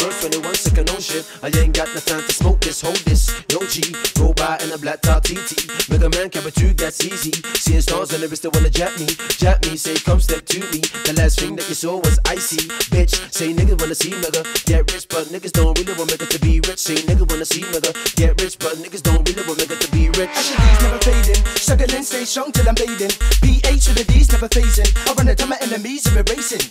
First, 21 second on shit. I ain't got no time to smoke this, hold this. Yo G, roll by in a black top TT. Mega Man, Kappa 2, that's easy. Seeing stars on the wrist, they wanna jap me. Jap me, say come step to me. The last thing that you saw was icy. Bitch, say niggas wanna see nigga. get rich, but niggas don't really want Mega to be rich. Say niggas wanna see nigga. get rich, but niggas don't really want Mega to be rich. Ashley D's never fading. Struggling, stay strong till I'm bathing. PH with the D's never phasing. My enemies are erasing.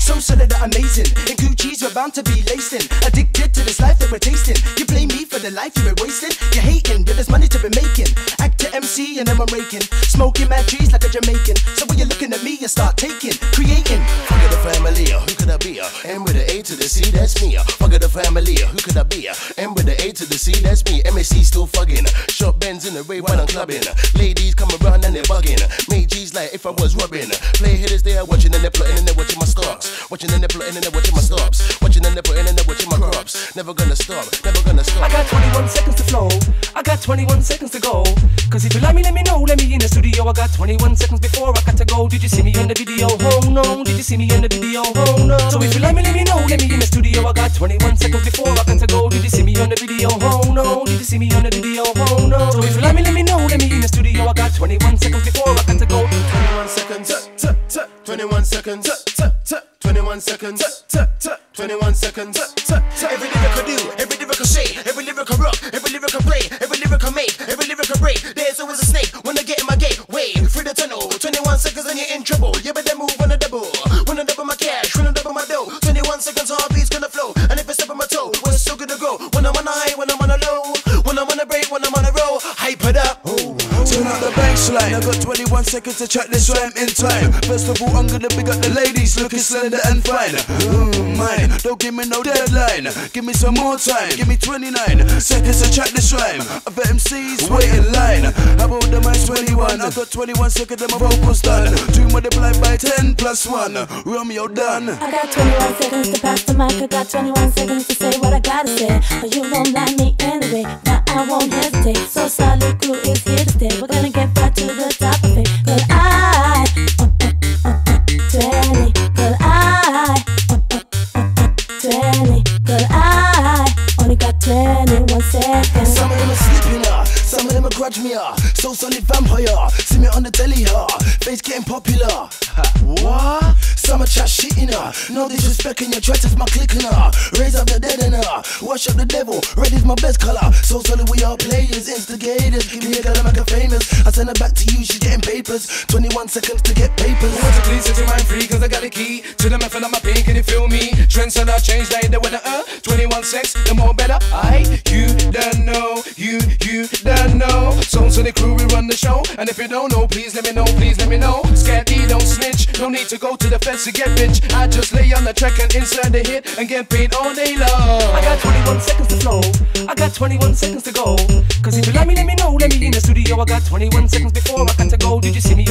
So solid that amazing. In Gucci's we're bound to be lacing. Addicted to this life that we're tasting. You blame me for the life you were wasting. You're hating, but there's money to be making. Act to MC and then I'm raking. Smoking mad trees like a Jamaican. So when you're looking at me, you start taking, creating. Fuck the family, uh, who could I be? Uh? M with the A to the C, that's me. Uh. Fuck the family, who could I be? M with the A to the C, that's me. MSC still fucking. Short bends in the rave when I'm clubbing. Ladies come around and they're bugging. Make G's like if I was rubbing. Play hitters they watching and they're plotting and they're watching my stocks. Watching and they're plotting and they're watching my stops. Watching and they're plotting and they're watching my crops. Never gonna stop, never gonna stop. I got 21 seconds to flow. I got 21 seconds to go. Cause if you like me, let me know. Let me in the studio. I got 21 seconds before I got to go. Did you see me in the video? Oh no. Did you see me in the video? Oh no. So if you like me, let me know. Let me in the studio. I got 21 seconds before I got to go. Did you see me on the video? Oh no. Did you see me on the video? Oh no. So if you like me. Let me 21 seconds, 21 seconds. Every lyric I do, every lyric I say, every lyric I rock, every lyric I play, every lyric I make, every lyric I break. There's always a snake when I get in my gate. Way through the tunnel, 21 seconds and you're in trouble. You better move on out the. I got 21 seconds to track this rhyme in time. First of all, I'm gonna big up the ladies looking slender and fine. Mm, mine, don't give me no deadline. Give me some more time. Give me 29 seconds to track this rhyme. Other MCs wait in line. How about the mine's 21? I got 21 seconds and my vocals done. Two multiplied by 10 plus 1. Romeo done. I got 21 seconds to pass the mic. I got 21 seconds to say what I gotta say. But you won't like me anyway. Now I won't hesitate. So solid crew is grudge me, uh, so solid vampire. See me on the telly, uh, face getting popular. What? Are chat shitting, uh, no disrespect in your try to my clicking, uh, raise up the dead and uh, wash up the devil. Red is my best color, so solid we are players, instigators. Give me a girl, I make her famous. I send her back to you, she's getting papers. 21 seconds to get papers. Want to please set your mind free cause I got a key To the method of my pain, can you feel me? Trends are not changed like the weather, uh 21 sex, And if you don't know, please let me know, please let me know. Scatty, don't snitch, no need to go to the fence to get rich. I just lay on the track and insert the hit And get paid all day long. I got 21 seconds to flow. I got 21 seconds to go. Cause if you like me, let me know, let me in the studio. I got 21 seconds before I got to go. Did you see me?